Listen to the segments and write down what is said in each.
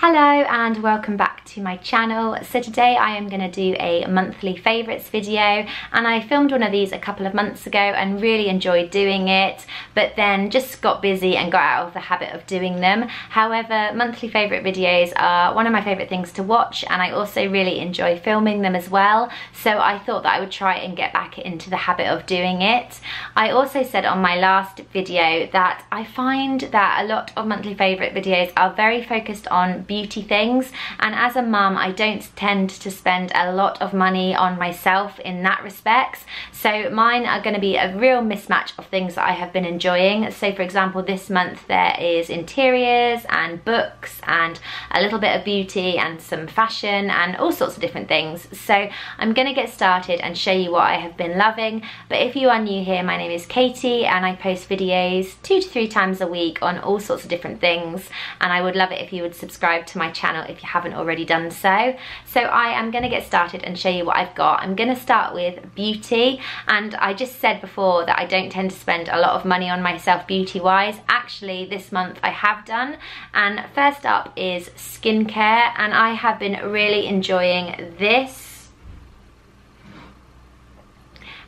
Hello and welcome back to my channel. So today I am going to do a monthly favourites video and I filmed one of these a couple of months ago and really enjoyed doing it but then just got busy and got out of the habit of doing them. However, monthly favourite videos are one of my favourite things to watch and I also really enjoy filming them as well so I thought that I would try and get back into the habit of doing it. I also said on my last video that I find that a lot of monthly favourite videos are very focused on beauty things. And as a mum I don't tend to spend a lot of money on myself in that respect. So mine are going to be a real mismatch of things that I have been enjoying. So for example this month there is interiors and books and a little bit of beauty and some fashion and all sorts of different things. So I'm going to get started and show you what I have been loving. But if you are new here my name is Katie and I post videos two to three times a week on all sorts of different things. And I would love it if you would subscribe subscribe to my channel if you haven't already done so. So I am going to get started and show you what I've got. I'm going to start with beauty and I just said before that I don't tend to spend a lot of money on myself beauty wise. Actually this month I have done and first up is skincare and I have been really enjoying this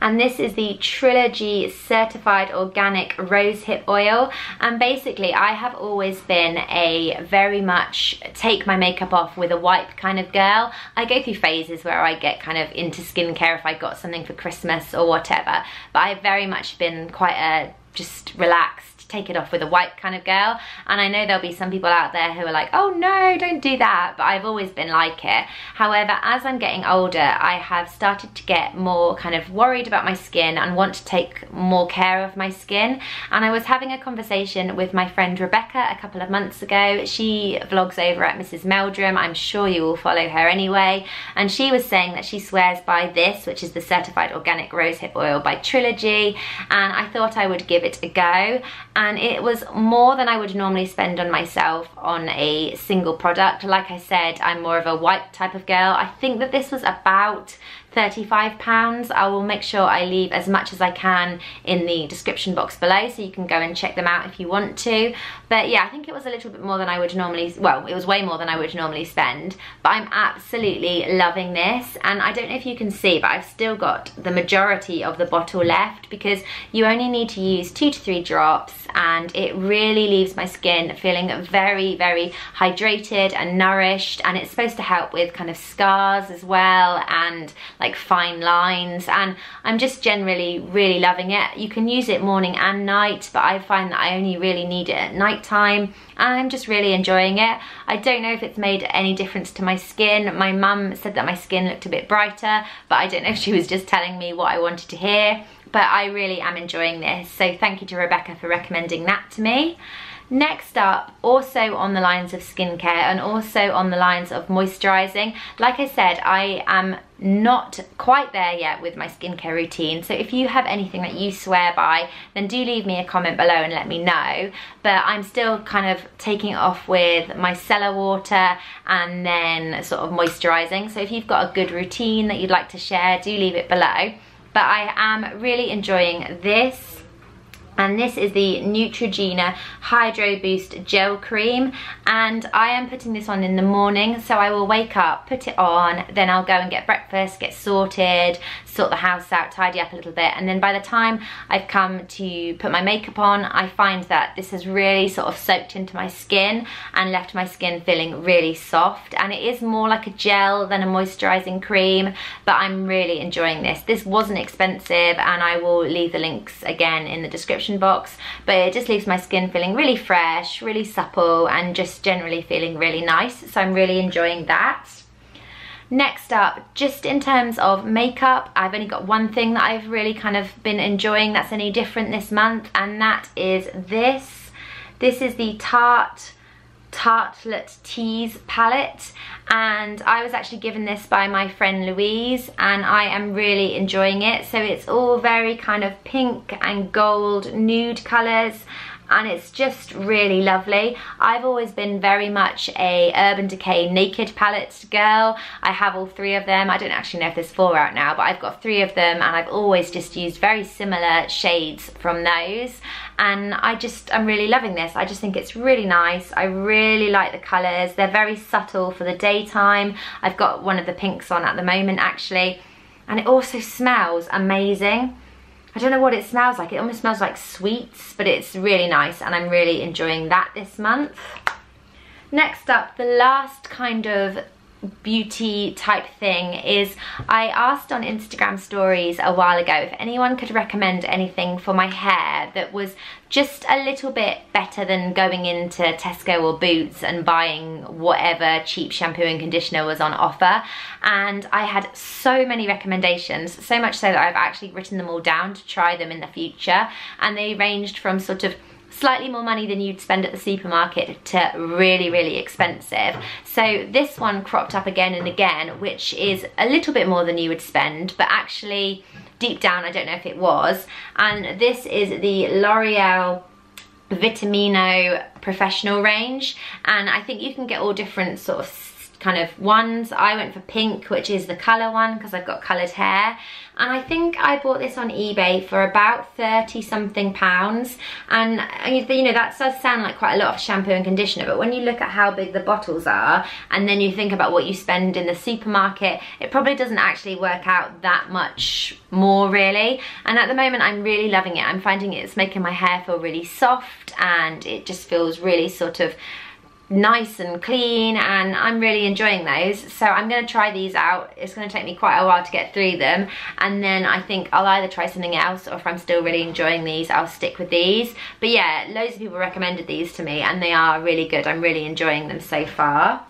and this is the Trilogy Certified Organic Rosehip Oil and basically I have always been a very much take my makeup off with a wipe kind of girl. I go through phases where I get kind of into skincare if I got something for Christmas or whatever but I've very much been quite a just relaxed take it off with a wipe kind of girl. And I know there'll be some people out there who are like, oh no, don't do that. But I've always been like it. However, as I'm getting older, I have started to get more kind of worried about my skin and want to take more care of my skin. And I was having a conversation with my friend Rebecca a couple of months ago. She vlogs over at Mrs. Meldrum. I'm sure you will follow her anyway. And she was saying that she swears by this, which is the Certified Organic Rosehip Oil by Trilogy. And I thought I would give it a go and it was more than I would normally spend on myself on a single product. Like I said, I'm more of a white type of girl. I think that this was about £35. I will make sure I leave as much as I can in the description box below so you can go and check them out if you want to. But yeah, I think it was a little bit more than I would normally, well, it was way more than I would normally spend. But I'm absolutely loving this. And I don't know if you can see, but I've still got the majority of the bottle left because you only need to use two to three drops and it really leaves my skin feeling very, very hydrated and nourished. And it's supposed to help with kind of scars as well and like like fine lines and I'm just generally really loving it. You can use it morning and night but I find that I only really need it at night time and I'm just really enjoying it. I don't know if it's made any difference to my skin. My mum said that my skin looked a bit brighter but I don't know if she was just telling me what I wanted to hear but I really am enjoying this so thank you to Rebecca for recommending that to me. Next up, also on the lines of skincare and also on the lines of moisturising. Like I said, I am not quite there yet with my skincare routine. So if you have anything that you swear by, then do leave me a comment below and let me know. But I'm still kind of taking it off with my micellar water and then sort of moisturising. So if you've got a good routine that you'd like to share, do leave it below. But I am really enjoying this and this is the Neutrogena Hydro Boost Gel Cream. And I am putting this on in the morning so I will wake up, put it on, then I'll go and get breakfast, get sorted, sort the house out, tidy up a little bit. And then by the time I've come to put my makeup on I find that this has really sort of soaked into my skin and left my skin feeling really soft. And it is more like a gel than a moisturising cream but I'm really enjoying this. This wasn't expensive and I will leave the links again in the description box but it just leaves my skin feeling really fresh really supple and just generally feeling really nice so I'm really enjoying that Next up, just in terms of makeup, I've only got one thing that I've really kind of been enjoying that's any different this month, and that is this. This is the Tarte Tartelette Tease palette and I was actually given this by my friend Louise and I am really enjoying it. So it's all very kind of pink and gold nude colours and it's just really lovely. I've always been very much a Urban Decay Naked palette girl. I have all three of them. I don't actually know if there's four out now, but I've got three of them and I've always just used very similar shades from those. And I just, I'm really loving this. I just think it's really nice. I really like the colours. They're very subtle for the daytime. I've got one of the pinks on at the moment actually. And it also smells amazing. I don't know what it smells like. It almost smells like sweets, but it's really nice and I'm really enjoying that this month. Next up, the last kind of beauty type thing is I asked on Instagram stories a while ago if anyone could recommend anything for my hair that was just a little bit better than going into Tesco or Boots and buying whatever cheap shampoo and conditioner was on offer. And I had so many recommendations so much so that I've actually written them all down to try them in the future. And they ranged from sort of slightly more money than you'd spend at the supermarket to really, really expensive. So this one cropped up again and again, which is a little bit more than you would spend, but actually deep down, I don't know if it was. And this is the L'Oreal Vitamino Professional range. And I think you can get all different sort of kind of ones. I went for pink, which is the colour one because I've got coloured hair. And I think I bought this on eBay for about 30 something pounds. And uh, you know, that does sound like quite a lot of shampoo and conditioner, but when you look at how big the bottles are, and then you think about what you spend in the supermarket, it probably doesn't actually work out that much more really. And at the moment, I'm really loving it. I'm finding it's making my hair feel really soft and it just feels really sort of nice and clean and I'm really enjoying those. So I'm going to try these out. It's going to take me quite a while to get through them and then I think I'll either try something else or if I'm still really enjoying these I'll stick with these. But yeah loads of people recommended these to me and they are really good. I'm really enjoying them so far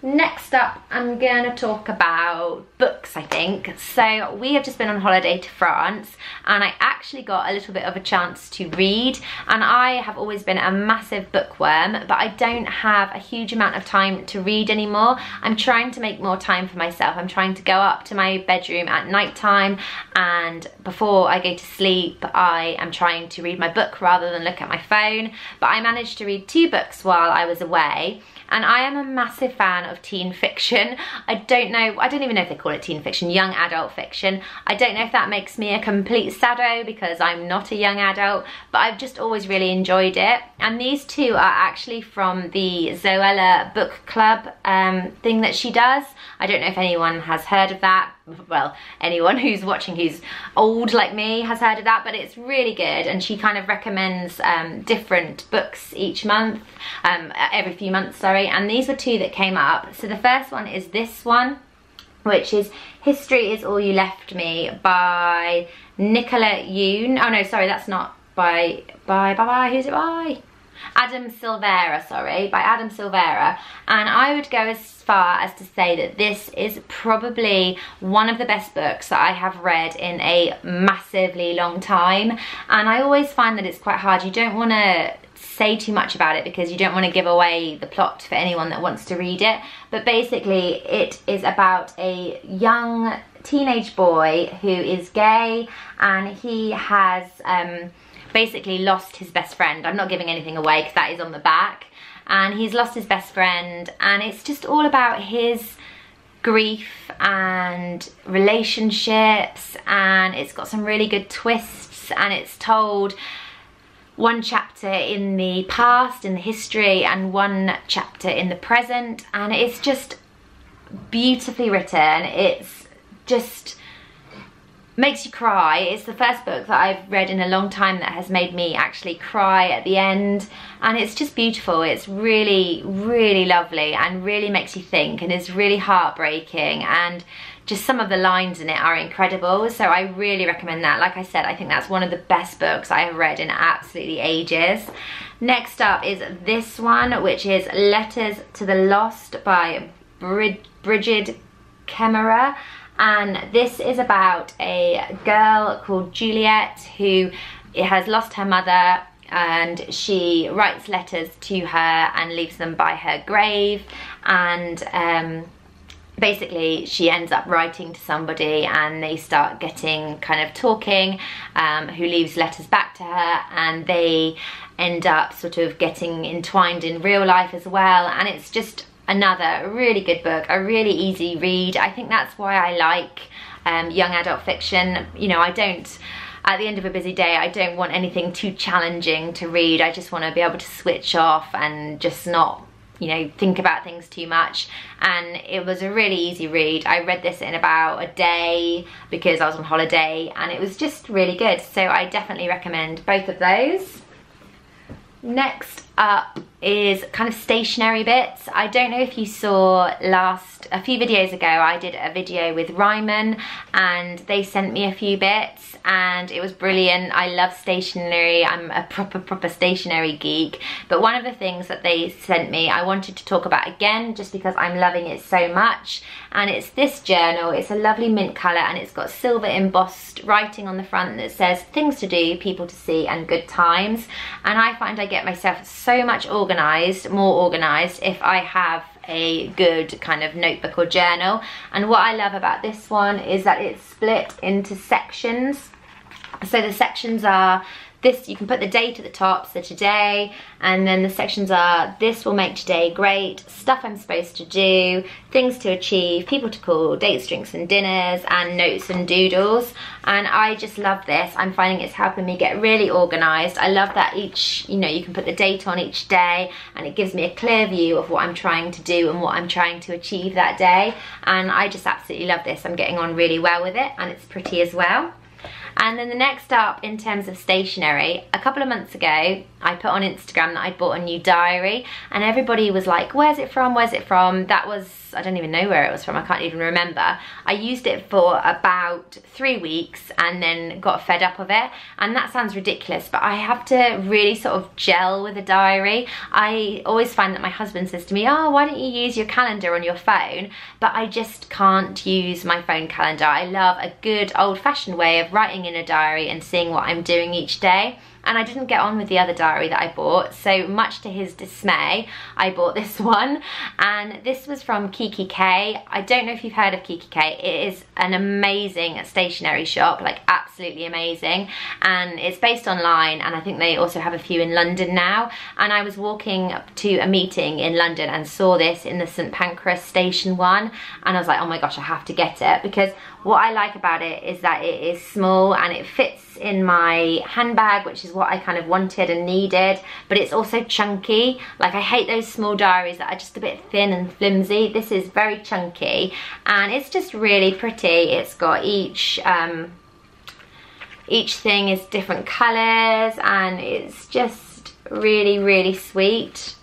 Next up, I'm gonna talk about books, I think. So we have just been on holiday to France and I actually got a little bit of a chance to read and I have always been a massive bookworm, but I don't have a huge amount of time to read anymore. I'm trying to make more time for myself. I'm trying to go up to my bedroom at night time and before I go to sleep, I am trying to read my book rather than look at my phone. But I managed to read two books while I was away and I am a massive fan of teen fiction. I don't know, I don't even know if they call it teen fiction, young adult fiction. I don't know if that makes me a complete sado because I'm not a young adult, but I've just always really enjoyed it. And these two are actually from the Zoella book club um, thing that she does. I don't know if anyone has heard of that, well, anyone who's watching who's old like me has heard of that, but it's really good. And she kind of recommends um, different books each month, um, every few months, sorry. And these were two that came up. So the first one is this one, which is History is All You Left Me by Nicola Yoon. Oh no, sorry, that's not by, by, bye bye, who's it by? Adam Silvera, sorry, by Adam Silvera. And I would go as far as to say that this is probably one of the best books that I have read in a massively long time. And I always find that it's quite hard. You don't want to say too much about it because you don't want to give away the plot for anyone that wants to read it. But basically it is about a young teenage boy who is gay and he has um, basically lost his best friend. I'm not giving anything away because that is on the back. And he's lost his best friend and it's just all about his grief and relationships and it's got some really good twists and it's told one chapter in the past, in the history, and one chapter in the present. And it's just beautifully written. It's just makes you cry. It's the first book that I've read in a long time that has made me actually cry at the end and it's just beautiful. It's really, really lovely and really makes you think and is really heartbreaking and just some of the lines in it are incredible so I really recommend that. Like I said, I think that's one of the best books I have read in absolutely ages. Next up is this one which is Letters to the Lost by Brid Brigid Kemmerer and this is about a girl called Juliet who has lost her mother and she writes letters to her and leaves them by her grave. And um, basically she ends up writing to somebody and they start getting kind of talking um, who leaves letters back to her and they end up sort of getting entwined in real life as well. And it's just another really good book, a really easy read. I think that's why I like um, young adult fiction. You know, I don't at the end of a busy day, I don't want anything too challenging to read. I just want to be able to switch off and just not you know, think about things too much. And it was a really easy read. I read this in about a day because I was on holiday and it was just really good. So I definitely recommend both of those. Next up is kind of stationery bits. I don't know if you saw last, a few videos ago, I did a video with Ryman and they sent me a few bits and it was brilliant. I love stationery. I'm a proper, proper stationery geek. But one of the things that they sent me, I wanted to talk about again just because I'm loving it so much. And it's this journal. It's a lovely mint colour and it's got silver embossed writing on the front that says things to do, people to see and good times. And I find I get myself so much organized organized, more organized if I have a good kind of notebook or journal. And what I love about this one is that it's split into sections. So the sections are this you can put the date at the top so today and then the sections are this will make today great stuff i'm supposed to do things to achieve people to call dates drinks and dinners and notes and doodles and i just love this. I'm finding it's helping me get really organized. I love that each you know you can put the date on each day and it gives me a clear view of what i'm trying to do and what i'm trying to achieve that day and i just absolutely love this. I'm getting on really well with it and it's pretty as well and then the next up in terms of stationery, a couple of months ago, I put on Instagram that I'd bought a new diary and everybody was like, where's it from, where's it from? That was, I don't even know where it was from, I can't even remember. I used it for about three weeks and then got fed up of it. And that sounds ridiculous, but I have to really sort of gel with a diary. I always find that my husband says to me, oh, why don't you use your calendar on your phone? But I just can't use my phone calendar. I love a good old fashioned way of writing in a diary and seeing what I'm doing each day and I didn't get on with the other diary that I bought. So much to his dismay I bought this one. And this was from kikki.K. I don't know if you've heard of kikki.K. It is an amazing stationery shop like absolutely amazing. And it's based online and I think they also have a few in London now. And I was walking to a meeting in London and saw this in the St Pancras station one and I was like oh my gosh I have to get it. Because what I like about it is that it is small and it fits in my handbag, which is what I kind of wanted and needed, but it's also chunky. Like I hate those small diaries that are just a bit thin and flimsy. This is very chunky and it's just really pretty. It's got each, um, each thing is different colors and it's just really, really sweet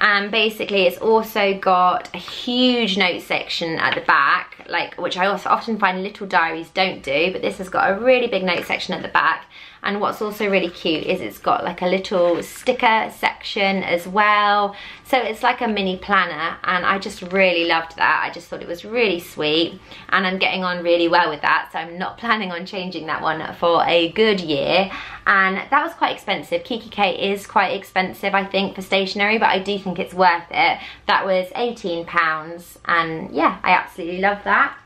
and basically it's also got a huge note section at the back like which I also often find little diaries don't do but this has got a really big note section at the back and what's also really cute is it's got like a little sticker section as well. So it's like a mini planner and I just really loved that. I just thought it was really sweet and I'm getting on really well with that. So I'm not planning on changing that one for a good year. And that was quite expensive. kikki.K is quite expensive I think for stationery but I do think it's worth it. That was 18 pounds and yeah I absolutely love that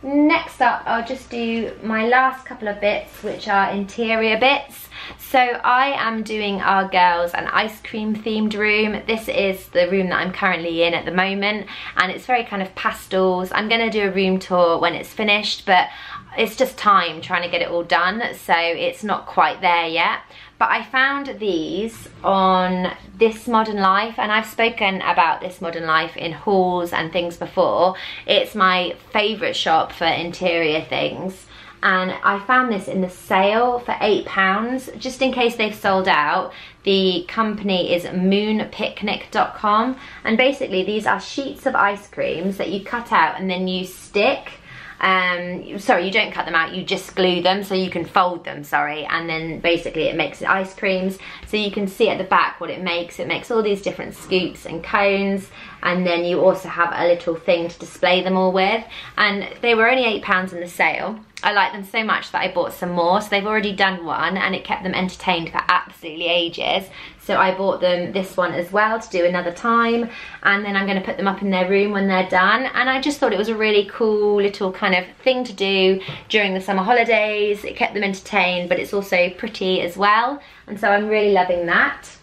Next up, I'll just do my last couple of bits, which are interior bits. So I am doing our girls an ice cream themed room. This is the room that I'm currently in at the moment, and it's very kind of pastels. I'm gonna do a room tour when it's finished, but it's just time trying to get it all done, so it's not quite there yet but I found these on This Modern Life and I've spoken about This Modern Life in hauls and things before. It's my favourite shop for interior things and I found this in the sale for £8 just in case they've sold out. The company is moonpicnic.com and basically these are sheets of ice creams that you cut out and then you stick um, sorry, you don't cut them out, you just glue them so you can fold them, sorry, and then basically it makes ice creams. So you can see at the back what it makes. It makes all these different scoops and cones, and then you also have a little thing to display them all with. And they were only £8 in the sale, I like them so much that I bought some more. So they've already done one and it kept them entertained for absolutely ages. So I bought them this one as well to do another time. And then I'm gonna put them up in their room when they're done. And I just thought it was a really cool little kind of thing to do during the summer holidays. It kept them entertained, but it's also pretty as well. And so I'm really loving that.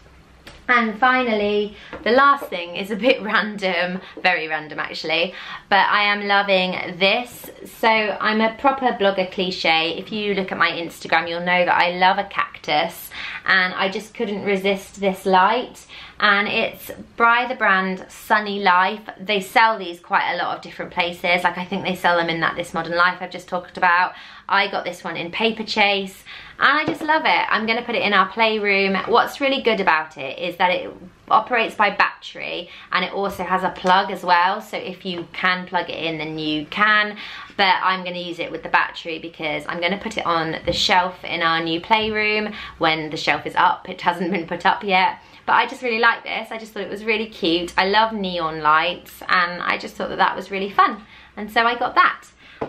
And finally, the last thing is a bit random, very random actually, but I am loving this. So I'm a proper blogger cliche. If you look at my Instagram, you'll know that I love a cactus and I just couldn't resist this light and it's by the brand Sunny Life. They sell these quite a lot of different places. Like I think they sell them in that This Modern Life I've just talked about. I got this one in Paperchase and I just love it. I'm gonna put it in our playroom. What's really good about it is that it operates by battery and it also has a plug as well. So if you can plug it in, then you can. But I'm gonna use it with the battery because I'm gonna put it on the shelf in our new playroom when the shelf is up. It hasn't been put up yet. But I just really like this. I just thought it was really cute. I love neon lights and I just thought that that was really fun. And so I got that.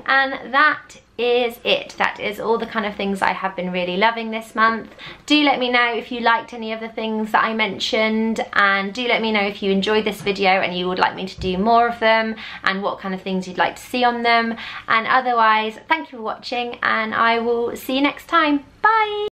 And that is it. That is all the kind of things I have been really loving this month. Do let me know if you liked any of the things that I mentioned and do let me know if you enjoyed this video and you would like me to do more of them and what kind of things you'd like to see on them. And otherwise, thank you for watching and I will see you next time. Bye!